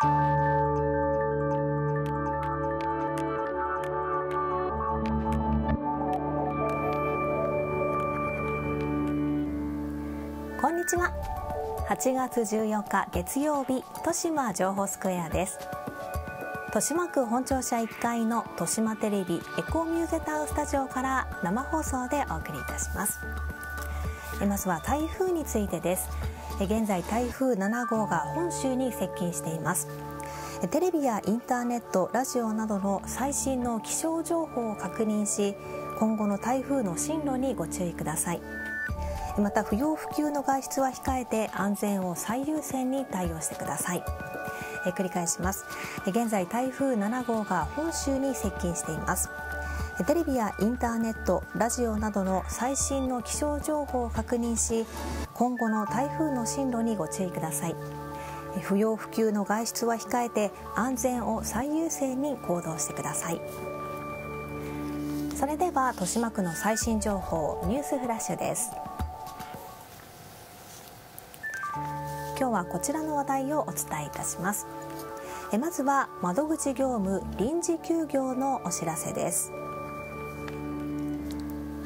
こんにちは。8月14日月曜日豊島情報スクエアです。豊島区本庁舎1階の豊島テレビエコミューゼタウンスタジオから生放送でお送りいたします。まずは台風についてです。現在台風7号が本州に接近しています。テレビやインターネットラジオなどの最新の気象情報を確認し今後の台風の進路にご注意ください。また不要不急の外出は控えて安全を最優先に対応してください。繰り返します。現在台風7号が本州に接近しています。テレビやインターネットラジオなどの最新の気象情報を確認し今後の台風の進路にご注意ください。不要不急の外出は控えて安全を最優先に行動してください。それでは豊島区の最新情報ニュースフラッシュです。今日はこちらの話題をお伝えいたします。まずは窓口業務臨時休業のお知らせです。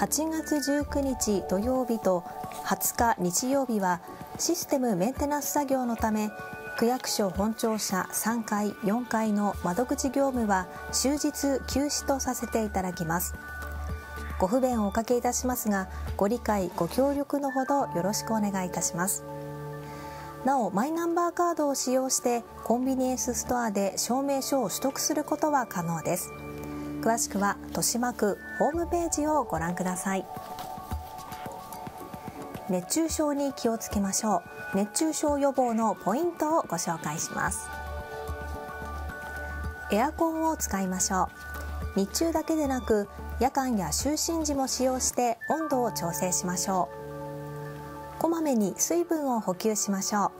8月19日土曜日と20日日曜日はシステムメンテナンス作業のため区役所本庁舎3階4階の窓口業務は終日休止とさせていただきます。ご不便をおかけいたしますがご理解ご協力のほどよろしくお願いいたします。なおマイナンバーカードを使用してコンビニエンスストアで証明書を取得することは可能です。詳しくは豊島区ホームページをご覧ください。熱中症に気をつけましょう。熱中症予防のポイントをご紹介します。エアコンを使いましょう。日中だけでなく夜間や就寝時も使用して温度を調整しましょう。こまめに水分を補給しましょう。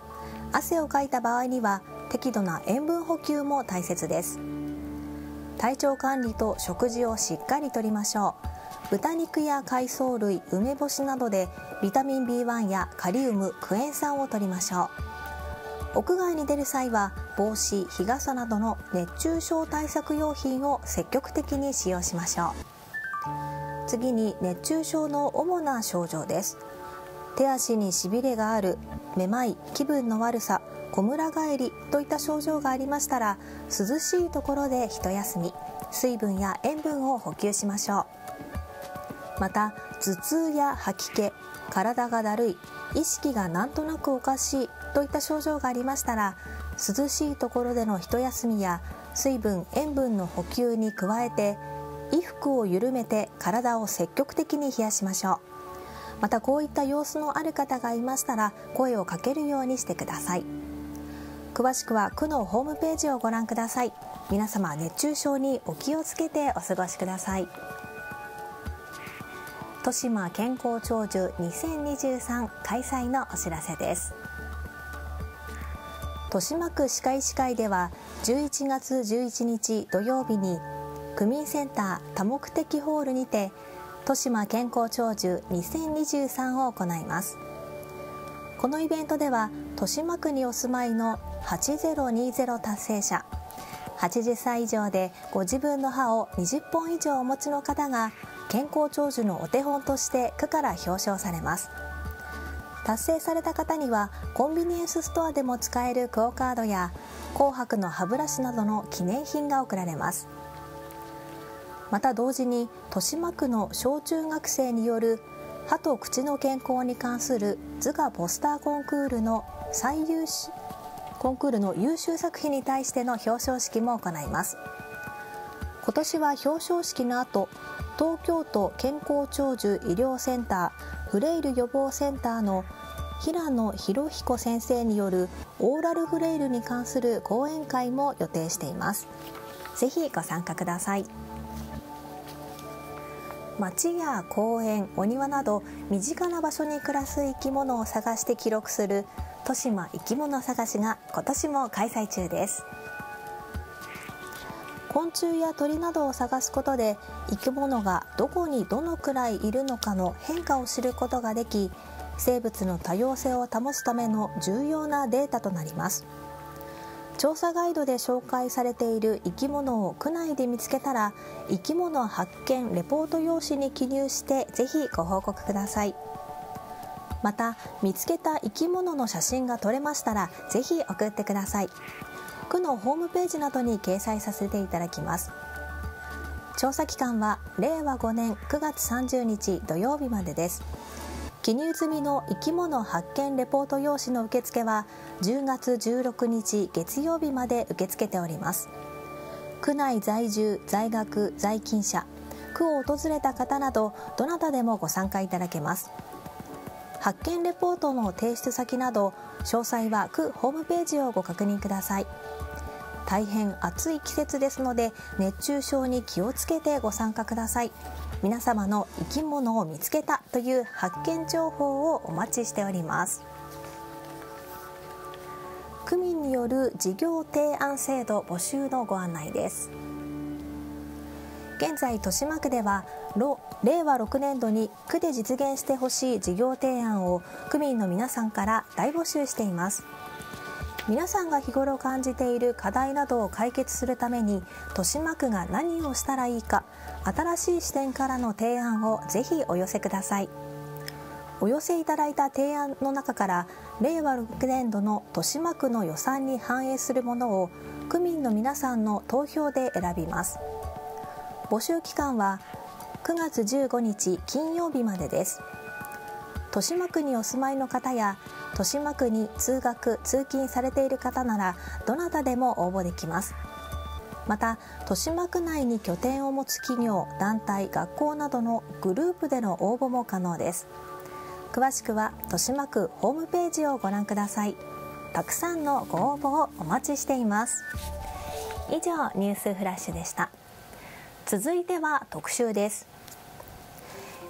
汗をかいた場合には適度な塩分補給も大切です。体調管理と食事をしっかりとりましょう。豚肉や海藻類梅干しなどでビタミン B1 やカリウムクエン酸を取りましょう。屋外に出る際は帽子日傘などの熱中症対策用品を積極的に使用しましょう。次に熱中症の主な症状です。手足にしびれがあるめまい気分の悪さこむら返りといった症状がありましたら涼しいところで一休み水分や塩分を補給しましょう。また頭痛や吐き気体がだるい意識がなんとなくおかしいといった症状がありましたら涼しいところでの一休みや水分塩分の補給に加えて衣服を緩めて体を積極的に冷やしましょう。またこういった様子のある方がいましたら声をかけるようにしてください。詳しくは区のホームページをご覧ください。皆様熱中症にお気をつけてお過ごしください。豊島健康長寿2023開催のお知らせです。豊島区歯科医師会では11月11日土曜日に区民センター多目的ホールにて豊島健康長寿2023を行います。このイベントでは豊島区にお住まいの8020達成者。80歳以上でご自分の歯を20本以上お持ちの方が健康長寿のお手本として区から表彰されます。達成された方にはコンビニエンスストアでも使えるクオ・カードや紅白の歯ブラシなどの記念品が贈られます。また同時に豊島区の小中学生による歯と口の健康に関する図画ポスターコンクールの最優秀コンクールの優秀作品に対しての表彰式も行います。今年は表彰式の後東京都健康長寿医療センターフレイル予防センターの平野博彦先生によるオーラルフレイルに関する講演会も予定しています。ぜひご参加ください。町や公園お庭など身近な場所に暮らす生き物を探して記録する豊島生き物探しが今年も開催中です。昆虫や鳥などを探すことで生き物がどこにどのくらいいるのかの変化を知ることができ生物の多様性を保つための重要なデータとなります。調査ガイドで紹介されている生き物を区内で見つけたら生き物発見レポート用紙に記入してぜひご報告ください。また見つけた生き物の写真が撮れましたらぜひ送ってください。区のホームページなどに掲載させていただきます。調査期間は令和5年9月30日土曜日までです。記入済みの生き物発見レポート用紙の受付は10月16日月曜日まで受け付けております。区内在住在学在勤者区を訪れた方などどなたでもご参加いただけます。発見レポートの提出先など詳細は区ホームページをご確認ください。大変暑い季節ですので熱中症に気をつけてご参加ください。皆様の生き物を見つけたという発見情報をお待ちしております。区民による事業提案制度募集のご案内です。現在豊島区では令和6年度に区で実現してほしい事業提案を区民の皆さんから大募集しています。皆さんが日頃感じている課題などを解決するために豊島区が何をしたらいいか新しい視点からの提案をぜひお寄せください。お寄せいただいた提案の中から令和6年度の豊島区の予算に反映するものを区民の皆さんの投票で選びます。募集期間は9月15日金曜日までです。豊島区にお住まいの方や豊島区に通学通勤されている方ならどなたでも応募できます。また豊島区内に拠点を持つ企業団体学校などのグループでの応募も可能です。詳しくは豊島区ホームページをご覧ください。たくさんのご応募をお待ちしています。以上ニュースフラッシュでした。続いては特集です。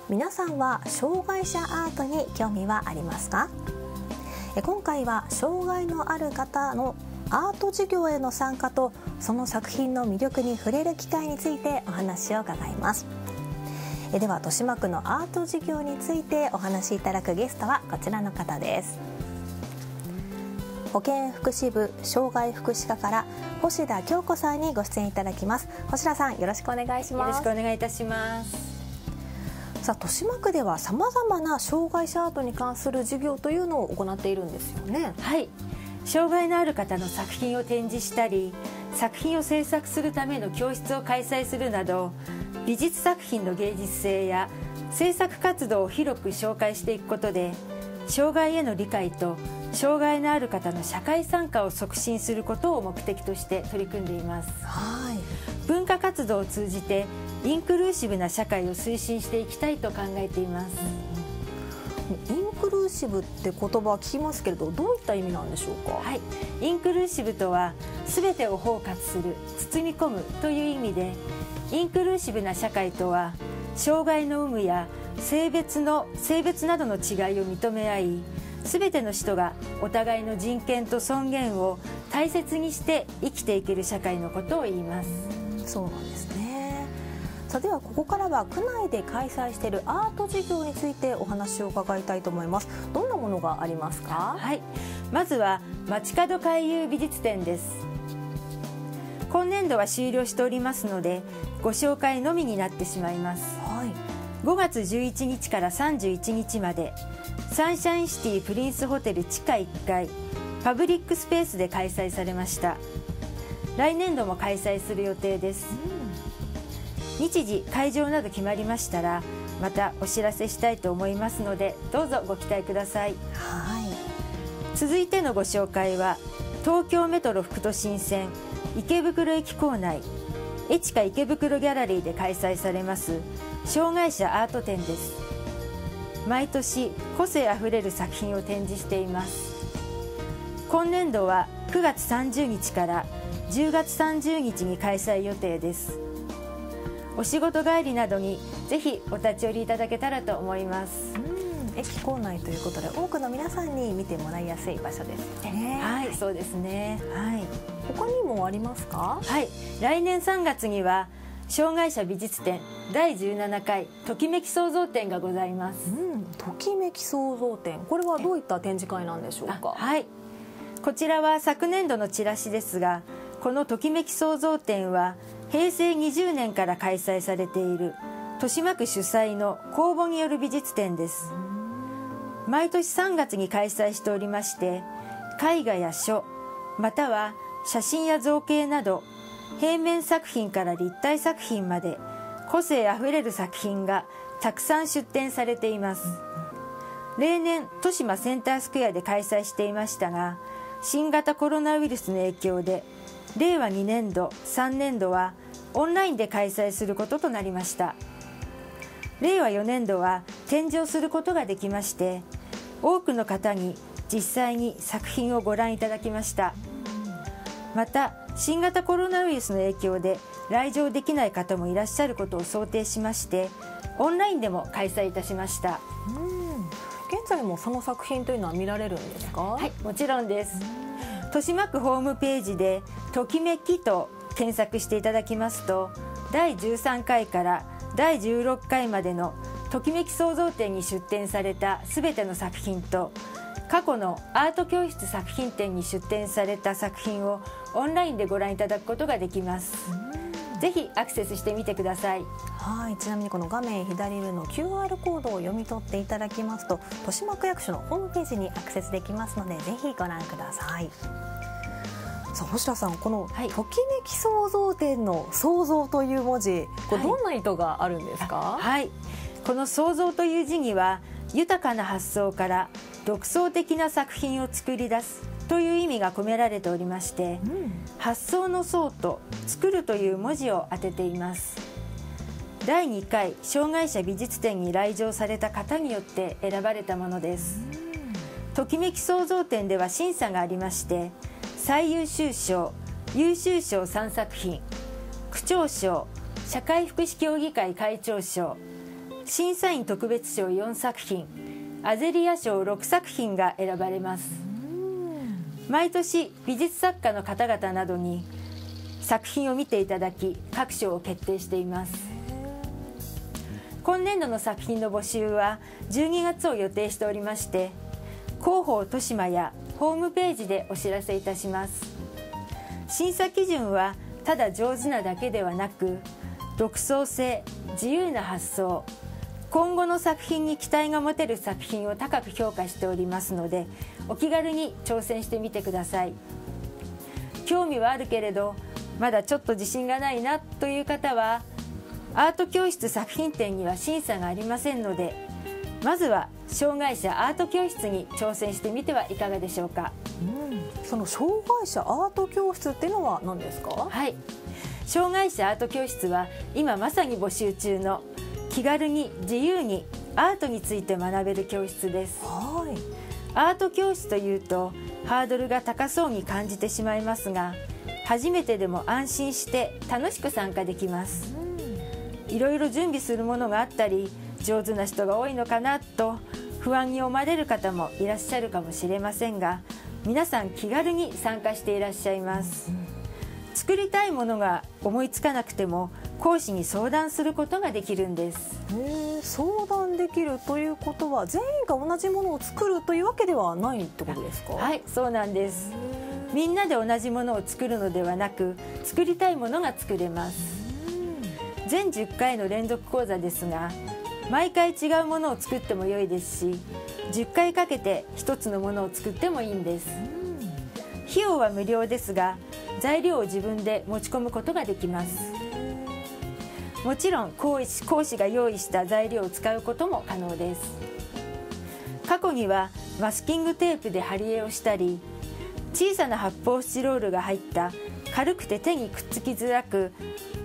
皆さんは障害者アートに興味はありますか？今回は障害のある方のアート授業への参加とその作品の魅力に触れる機会についてお話を伺います。では豊島区のアート授業についてお話しいただくゲストはこちらの方です。保健福祉部障害福祉課から星田京子さんにご出演いただきます。星田さんよろしくお願いします。よろしくお願いいたします。さあ豊島区ではさまざまな障害者アートに関する授業というのを行っているんですよね。はい。障害のある方の作品を展示したり作品を制作するための教室を開催するなど美術作品の芸術性や制作活動を広く紹介していくことで障害への理解と障害のある方の社会参加を促進することを目的として取り組んでいます、はい、文化活動を通じてインクルーシブな社会を推進していきたいと考えています、インクルーシブって言葉は聞きますけれどどういった意味なんでしょうか？はい。インクルーシブとは全てを包括する包み込むという意味でインクルーシブな社会とは障害の有無や性別の性別などの違いを認め合い全ての人がお互いの人権と尊厳を大切にして生きていける社会のことを言います。そうなんですさあではここからは区内で開催しているアート事業についてお話を伺いたいと思います。どんなものがありますか？はい。まずは街角回遊美術展です。今年度は終了しておりますのでご紹介のみになってしまいます、はい、5月11日から31日までサンシャインシティプリンスホテル地下1階パブリックスペースで開催されました。来年度も開催する予定です、うん日時会場など決まりましたらまたお知らせしたいと思いますのでどうぞご期待ください。はい。続いてのご紹介は東京メトロ副都心線池袋駅構内エチカ池袋ギャラリーで開催されます障害者アート展です。毎年個性あふれる作品を展示しています。今年度は9月30日から10月30日に開催予定ですお仕事帰りなどにぜひお立ち寄りいただけたらと思います。駅構内ということで多くの皆さんに見てもらいやすい場所ですね。はいそうですね。はい。他にもありますか？はい。来年3月には障害者美術展第17回ときめき創造展がございます。うん。ときめき創造展これはどういった展示会なんでしょうか？はい。こちらは昨年度のチラシですがこのときめき創造展は平成20年から開催されている豊島区主催の公募による美術展です。毎年3月に開催しておりまして絵画や書または写真や造形など平面作品から立体作品まで個性あふれる作品がたくさん出展されています。例年豊島センタースクエアで開催していましたが新型コロナウイルスの影響で令和2年度3年度はオンラインで開催することとなりました。令和4年度は展示をすることができまして多くの方に実際に作品をご覧いただきました。また新型コロナウイルスの影響で来場できない方もいらっしゃることを想定しましてオンラインでも開催いたしました。現在もその作品というのは見られるんですか？はいもちろんです。豊島区ホームページで「ときめき」と検索していただきますと第13回から第16回までのときめき創造展に出展された全ての作品と過去のアート教室作品展に出展された作品をオンラインでご覧いただくことができます。ぜひアクセスしてみてください。はい、ちなみにこの画面左上の QR コードを読み取っていただきますと、豊島区役所のホームページにアクセスできますので、ぜひご覧ください。さあ星田さんこの「ときめき創造展」の「創造」という文字これどんな意図があるんですか、はい、はい、この「創造」という字には豊かな発想から独創的な作品を作り出すという意味が込められておりまして、うん、発想の層と作るという文字を当てています。第2回障害者美術展に来場された方によって選ばれたものです、うん、ときめき創造展では審査がありまして最優秀賞優秀賞3作品区長賞社会福祉協議会会長賞審査員特別賞4作品アゼリア賞6作品が選ばれます。毎年美術作家の方々などに作品を見ていただき各賞を決定しています。今年度の作品の募集は12月を予定しておりまして広報豊島やホームページでお知らせいたします。審査基準はただ上手なだけではなく独創性自由な発想今後の作品に期待が持てる作品を高く評価しておりますのでお気軽に挑戦してみてください。興味はあるけれどまだちょっと自信がないなという方はアート教室作品展には審査がありませんのでまずは障害者アート教室に挑戦してみてはいかがでしょうか、うん、その障害者アート教室っていうのは何ですか？はい。障害者アート教室は今まさに募集中の気軽に自由にアートについて学べる教室です、はい、アート教室というとハードルが高そうに感じてしまいますが初めてでも安心して楽しく参加できます。いろいろ準備するものがあったり上手な人が多いのかなと不安に思われる方もいらっしゃるかもしれませんが皆さん気軽に参加していらっしゃいます、作りたいものが思いつかなくても講師に相談することができるんです。相談できるということは全員が同じものを作るというわけではないってことですか？はいそうなんです。みんなで同じものを作るのではなく作りたいものが作れます。全10回の連続講座ですが毎回違うものを作っても良いですし10回かけて1つのものを作ってもいいんです。費用は無料ですが材料を自分で持ち込むことができます。もちろん講師講師が用意した材料を使うことも可能です。過去にはマスキングテープで貼り絵をしたり小さな発泡スチロールが入った軽くて手にくっつきづらく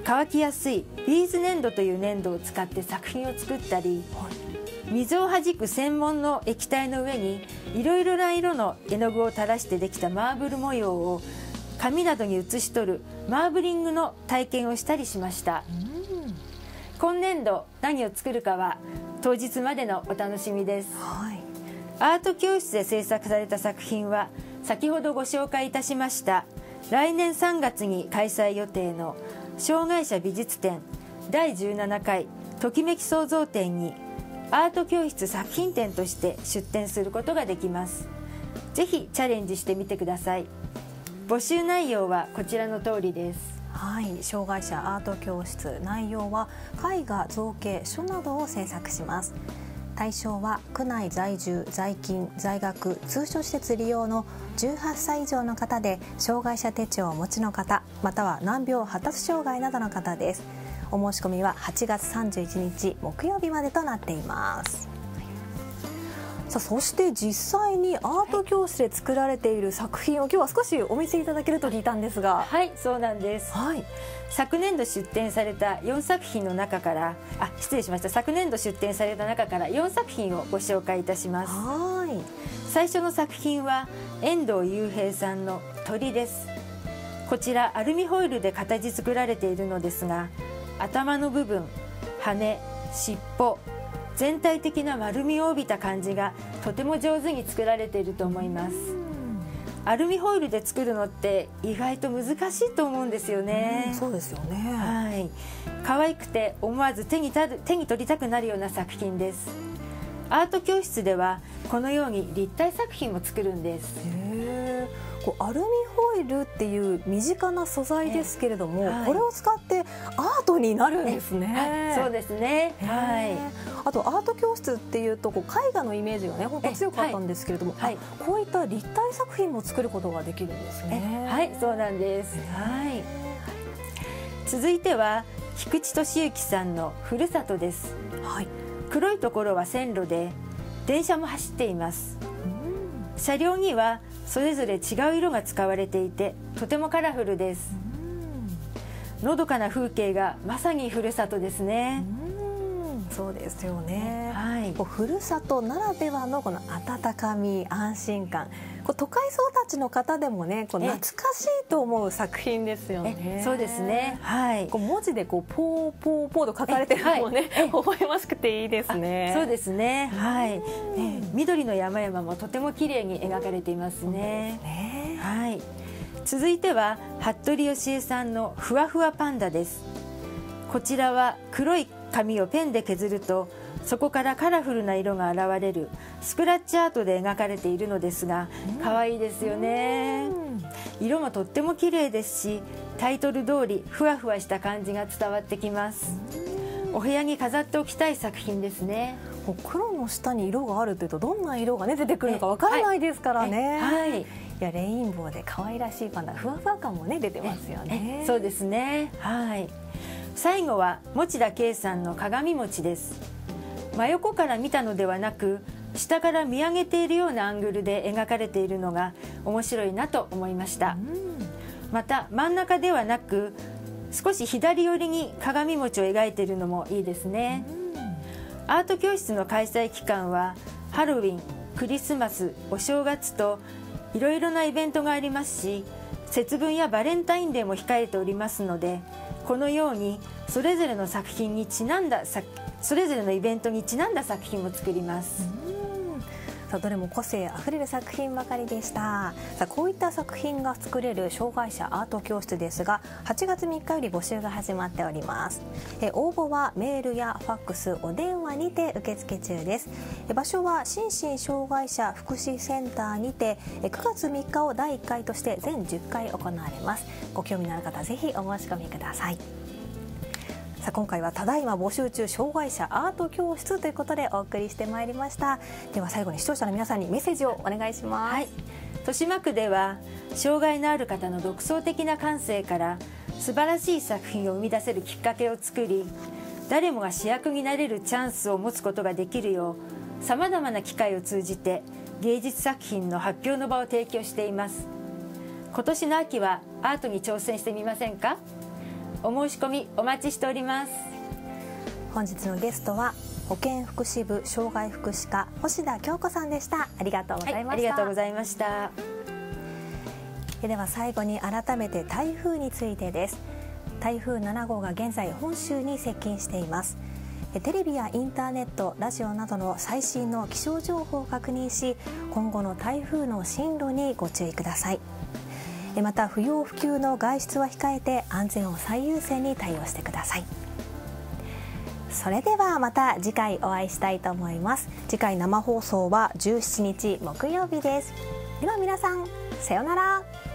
乾きやすいビーズ粘土という粘土を使って作品を作ったり、水をはじく専門の液体の上にいろいろな色の絵の具を垂らしてできたマーブル模様を紙などに写し取るマーブリングの体験をしたりしました。今年度何を作るかは当日までのお楽しみです、はい、アート教室で制作された作品は先ほどご紹介いたしました来年3月に開催予定の障害者美術展第17回ときめき創造展にアート教室作品展として出展することができます。ぜひチャレンジしてみてください。募集内容はこちらの通りです。はい。障害者アート教室内容は絵画造形書などを制作します。対象は区内在住在勤在学通所施設利用の18歳以上の方で障害者手帳をお持ちの方または難病発達障害などの方です。お申し込みは8月31日木曜日までとなっています。さあそして実際にアート教室で作られている作品を今日は少しお見せいただけると聞いたんですが。はい。そうなんです、はい、昨年度出展された4作品の中からあ失礼しました。昨年度出展された中から4作品をご紹介いたします。はい。最初の作品は遠藤雄平さんの鳥です。こちらアルミホイルで形作られているのですが頭の部分羽尻尾全体的な丸みを帯びた感じがとても上手に作られていると思います。アルミホイルで作るのって意外と難しいと思うんですよね。そうですよね。はい。可愛くて思わず手に手に取りたくなるような作品です。アート教室ではこのように立体作品も作るんです。こうアルミホイルっていう身近な素材ですけれども、はい、これを使ってになるんですね。そうですね。はい。あとアート教室っていうとこう絵画のイメージがね本当強かったんですけれども、はい、こういった立体作品も作ることができるんですね。はい、そうなんです。はい。続いては菊池俊之さんのふるさとです。はい。黒いところは線路で電車も走っています。車両にはそれぞれ違う色が使われていてとてもカラフルですのどかな風景がまさにふるさとですね。そうですよね、はい、こうふるさとならではのこの温かみ安心感。こう都会層たちの方でもねこう懐かしいと思う作品ですよね。そうですね。はい。こう文字でこうポーポーポーと書かれてるのもね、はい、微笑ましくていいですね。そうですね。はい、緑の山々もとても綺麗に描かれていますね、ね、はい続いては服部義恵さんのふわふわパンダです。こちらは黒い紙をペンで削るとそこからカラフルな色が現れるスクラッチアートで描かれているのですが可愛いですよね。色もとっても綺麗ですしタイトル通りふわふわした感じが伝わってきます。お部屋に飾っておきたい作品ですね。黒の下に色があるというとどんな色が、ね、出てくるのかわからないですからね。はい、いやレインボーで可愛らしいパンダふわふわ感もね出てますよね。そうですね。はい。最後は持田圭さんの鏡餅です真横から見たのではなく下から見上げているようなアングルで描かれているのが面白いなと思いましたまた真ん中ではなく少し左寄りに鏡餅を描いているのもいいですねアート教室の開催期間はハロウィンクリスマスお正月といろいろなイベントがありますし節分やバレンタインデーも控えておりますのでこのようにそれぞれの作品にちなんだそれぞれのイベントにちなんだ作品も作ります。さあどれも個性あふれる作品ばかりでした。さあこういった作品が作れる障害者アート教室ですが8月3日より募集が始まっております。え応募はメールやファックスお電話にて受付中です。え場所は心身障害者福祉センターにてえ9月3日を第1回として全10回行われます。ご興味のある方ぜひお申し込みください。さあ今回はただいま募集中障害者アート教室ということでお送りしてまいりました。では最後に視聴者の皆さんにメッセージをお願いします、はい、豊島区では障害のある方の独創的な感性から素晴らしい作品を生み出せるきっかけを作り誰もが主役になれるチャンスを持つことができるようさまざまな機会を通じて芸術作品の発表の場を提供しています。今年の秋はアートに挑戦してみませんか？お申し込みお待ちしております。本日のゲストは保健福祉部障害福祉課星田京子さんでした。ありがとうございました、はい、ありがとうございました。では最後に改めて台風についてです。台風7号が現在本州に接近しています。テレビやインターネットラジオなどの最新の気象情報を確認し今後の台風の進路にご注意くださいまた不要不急の外出は控えて安全を最優先に対応してください。それではまた次回お会いしたいと思います。次回生放送は17日木曜日です。では皆さんさようなら。